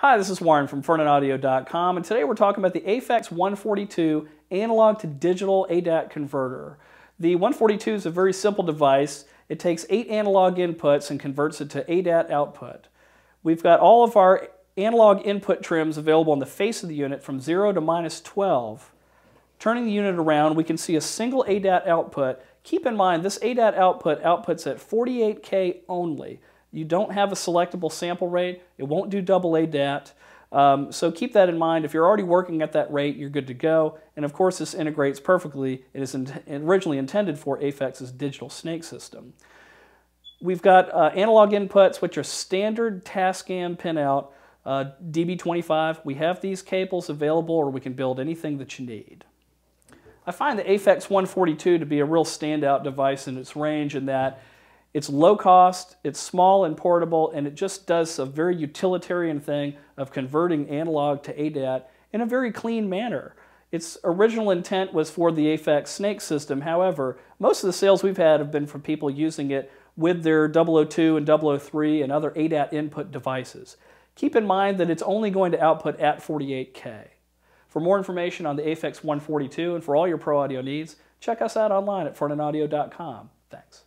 Hi, this is Warren from FrontEndAudio.com, and today we're talking about the Aphex 142 analog to digital ADAT converter. The 142 is a very simple device. It takes eight analog inputs and converts it to ADAT output. We've got all of our analog input trims available on the face of the unit from 0 to minus 12. Turning the unit around, we can see a single ADAT output. Keep in mind, this ADAT output outputs at 48K only. You don't have a selectable sample rate. It won't do double ADAT. Um, so keep that in mind. If you're already working at that rate, you're good to go. And of course, this integrates perfectly. It is in originally intended for Aphex's digital snake system. We've got uh, analog inputs, which are standard Tascam pinout, uh, DB25. We have these cables available, or we can build anything that you need. I find the Aphex 142 to be a real standout device in its range in that it's low cost, it's small and portable, and it just does a very utilitarian thing of converting analog to ADAT in a very clean manner. Its original intent was for the Aphex Snake system. However, most of the sales we've had have been from people using it with their 002 and 003 and other ADAT input devices. Keep in mind that it's only going to output at 48K. For more information on the Aphex 142 and for all your pro audio needs, check us out online at frontendaudio.com. Thanks.